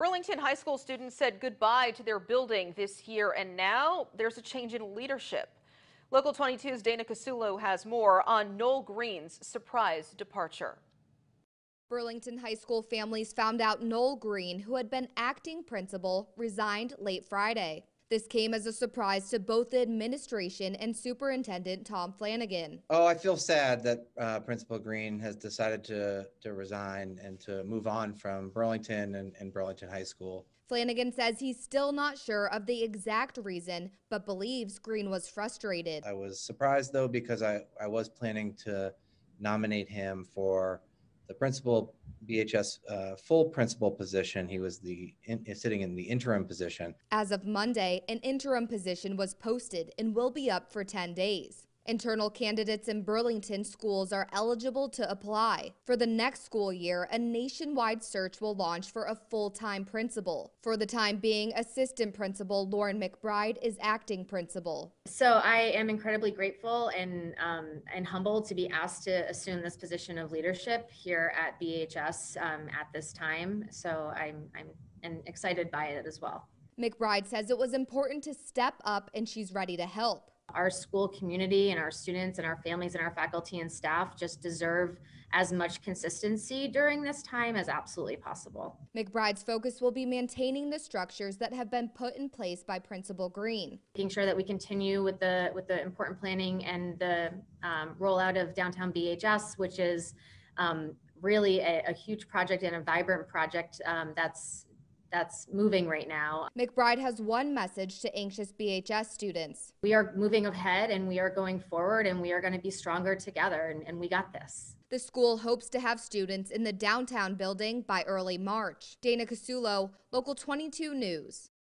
Burlington High School students said goodbye to their building this year, and now there's a change in leadership. Local 22's Dana Casulo has more on Noel Green's surprise departure. Burlington High School families found out Noel Green, who had been acting principal, resigned late Friday. This came as a surprise to both the administration and Superintendent Tom Flanagan. Oh, I feel sad that uh, Principal Green has decided to to resign and to move on from Burlington and, and Burlington High School. Flanagan says he's still not sure of the exact reason, but believes Green was frustrated. I was surprised though because I, I was planning to nominate him for the principal BHS uh, full principal position. He was the in, sitting in the interim position. As of Monday, an interim position was posted and will be up for 10 days. Internal candidates in Burlington schools are eligible to apply. For the next school year, a nationwide search will launch for a full-time principal. For the time being, assistant principal Lauren McBride is acting principal. So I am incredibly grateful and um, and humbled to be asked to assume this position of leadership here at BHS um, at this time. So I'm I'm and excited by it as well. McBride says it was important to step up and she's ready to help our school community and our students and our families and our faculty and staff just deserve as much consistency during this time as absolutely possible. McBride's focus will be maintaining the structures that have been put in place by Principal Green. Making sure that we continue with the with the important planning and the um, rollout of downtown BHS, which is um, really a, a, huge project and a vibrant project um, that's that's moving right now. McBride has one message to anxious BHS students. We are moving ahead and we are going forward and we are going to be stronger together and, and we got this. The school hopes to have students in the downtown building by early March. Dana Casulo, Local 22 News.